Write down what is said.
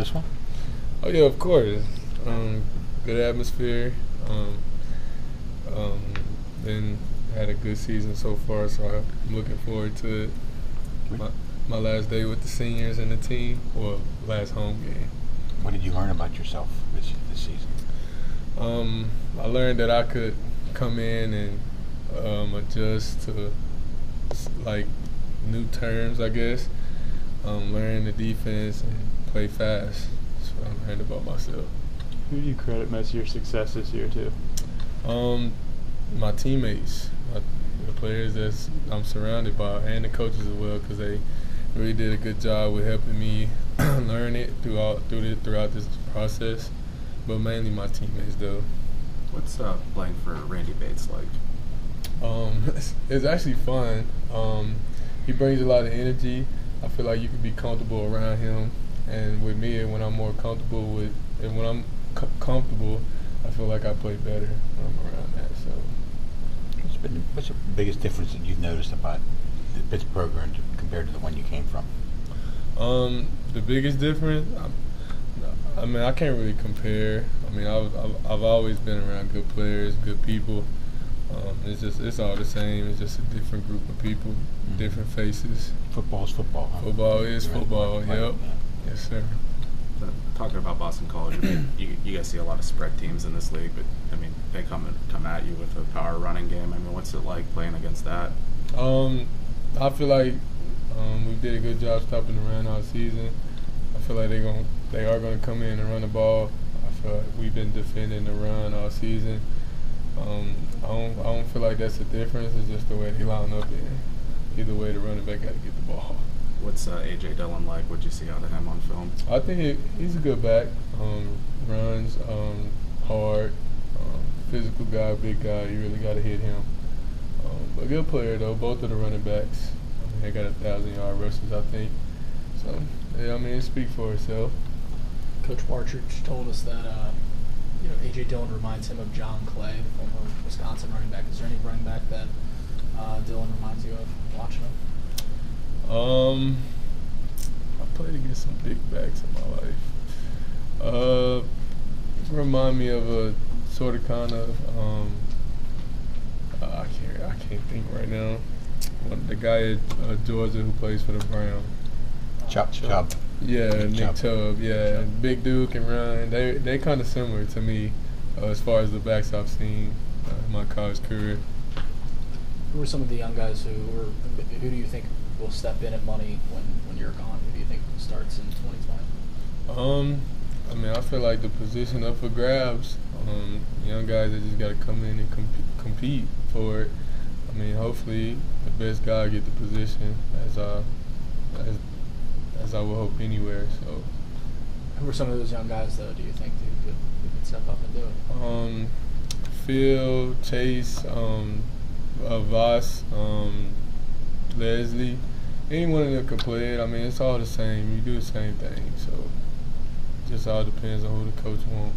this one? Oh yeah, of course. Um, good atmosphere. Um, um, then had a good season so far, so I'm looking forward to it. My, my last day with the seniors and the team, or last home game. What did you learn about yourself this this season? Um, I learned that I could come in and um, adjust to like new terms, I guess. Um, learn the defense and play fast. That's what I learned about myself. Who do you credit most of your success this year to? Um, my teammates, my, the players that I'm surrounded by, and the coaches as well, because they really did a good job with helping me learn it throughout through the, throughout this process. But mainly my teammates, though. What's uh, playing for Randy Bates like? Um, it's, it's actually fun. Um, he brings a lot of energy. I feel like you can be comfortable around him, and with me, when I'm more comfortable with, and when I'm c- comfortable, I feel like I play better when I'm around that. So. What's been what's the biggest difference that you've noticed about the Pittsburgh program compared to the one you came from? Um, the biggest difference, I, I mean, I can't really compare. I mean, I've, I've, I've always been around good players, good people. Um, it's just it's all the same. It's just a different group of people, Mhm. different faces. Football's football. Huh? Football is Right, football. right, Yep. yeah. Yes, sir. Uh, Talking about Boston College, I mean, you, you guys see a lot of spread teams in this league, but I mean, they come and come at you with a power running game. I mean, what's it like playing against that? Um, I feel like um, we did a good job stopping the run all season. I feel like they going they are going to come in and run the ball. I feel like we've been defending the run all season. Um, I don't I don't feel like that's the difference. It's just the way they line up. And either way, the running back got to get the ball. What's uh, AJ Dillon like? What'd you see out of him on film? I think he, he's a good back. Um, runs um, hard, um, physical guy, big guy. You really got to hit him. Um, but good player though. Both of the running backs. I mean, they got a thousand yard rushes, I think. So yeah, I mean, it speaks for itself. Coach Partridge told us that uh, you know AJ Dillon reminds him of John Clay, the former Wisconsin running back. Is there any running back that uh, Dillon reminds you of watching him? Um, I played against some big backs in my life. Uh, remind me of a sort of kind of um, uh, I can't I can't think right now. One, the guy at uh, Georgia who plays for the Browns. Chubb. Chubb. Yeah, Nick Nick Chubb. Chubb. Yeah, Chubb. big dude can run. They they kind of similar to me uh, as far as the backs I've seen uh, in my college career. Who are some of the young guys who were? Who do you think will step in at money when, when you're gone? Who do you think starts in 2020? Um, I mean, I feel like the position up for grabs. Um, young guys that just got to come in and comp- compete for it. I mean, hopefully the best guy get the position as I as, as I would hope anywhere. So, Who are some of those young guys though? Do you think who could, who could step up and do it? um, Phil, Chase, um, uh, Voss, um, Leslie, any one of them can play it. I mean, it's all the same. You do the same thing. So, just all depends on who the coach wants.